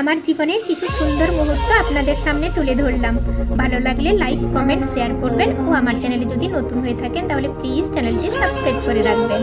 আমার জীবনের কিছু সুন্দর মুহূর্ত আপনাদের সামনে তুলে ধরলাম। ভালো লাগলে লাইক কমেন্ট শেয়ার করবেন ও আমার চ্যানেলে যদি নতুন হয়ে থাকেন তাহলে প্লিজ চ্যানেলটি সাবস্ক্রাইব করে রাখবেন।